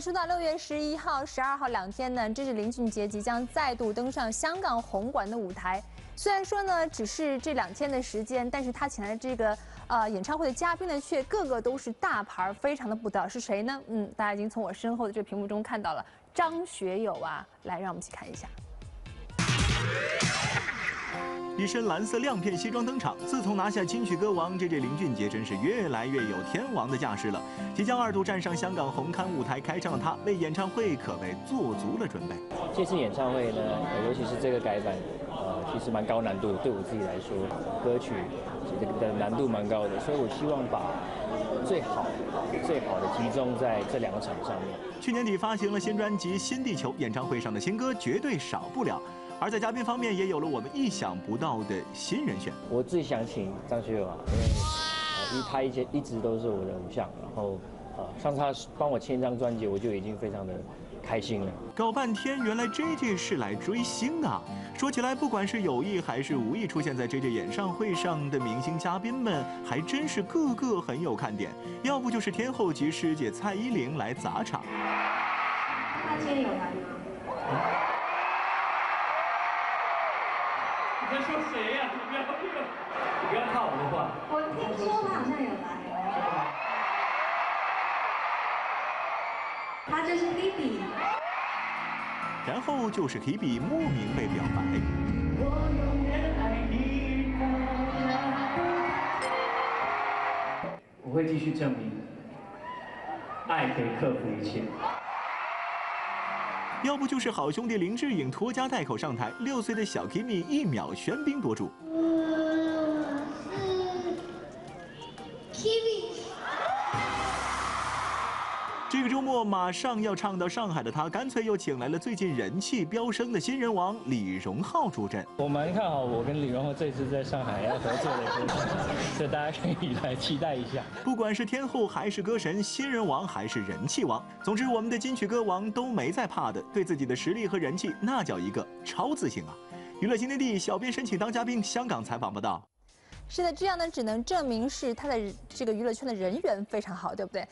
说到六月十一号、十二号两天呢，这是林俊杰即将再度登上香港红馆的舞台。虽然说呢，只是这两天的时间，但是他请来的这个呃演唱会的嘉宾呢，却个个都是大牌，非常的不得。是谁呢？嗯，大家已经从我身后的这个屏幕中看到了张学友啊。来，让我们一起看一下。一身蓝色亮片西装登场。自从拿下金曲歌王，这这林俊杰真是越来越有天王的架势了。即将二度站上香港红磡舞台开唱的他，为演唱会可谓做足了准备。这次演唱会呢，尤其是这个改版，呃，其实蛮高难度，对我自己来说，歌曲的难度蛮高的，所以我希望把最好、最好的集中在这两个场上面。去年底发行了新专辑《新地球》，演唱会上的新歌绝对少不了。而在嘉宾方面，也有了我们意想不到的新人选。我最想请张学友啊，因为呃，因为他以前一直都是我的偶像，然后呃，上次他帮我签一张专辑，我就已经非常的开心了。搞半天，原来 J J 是来追星的。说起来，不管是有意还是无意出现在 J J 演唱会上的明星嘉宾们，还真是个个很有看点。要不就是天后级师姐蔡依林来砸场。他今天有来吗？你在说谁呀？你不要不要，你不要看我的话。我听说他好像有来。他就是 Hebe。然后就是 Hebe 莫名被表白。我会继续证明，爱可以克服一切。要不就是好兄弟林志颖拖家带口上台，六岁的小 Kimi 一秒喧宾夺主。这个周末马上要唱到上海的他，干脆又请来了最近人气飙升的新人王李荣浩助阵。我蛮看好我跟李荣浩这次在上海要合作的所以大家可以来期待一下。不管是天后还是歌神，新人王还是人气王，总之我们的金曲歌王都没在怕的，对自己的实力和人气那叫一个超自信啊！娱乐新天地小编申请当嘉宾，香港采访报道。是的，这样呢，只能证明是他的这个娱乐圈的人缘非常好，对不对？